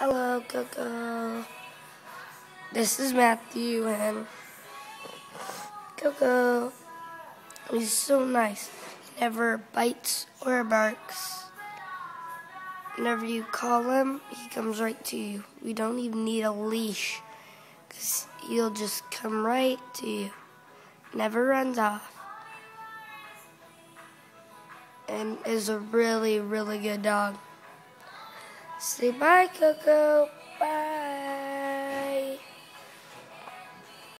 Hello, Coco. This is Matthew, and Coco is so nice. He never bites or barks. Whenever you call him, he comes right to you. We don't even need a leash, because he'll just come right to you. Never runs off. And is a really, really good dog. Say bye, Coco. Bye.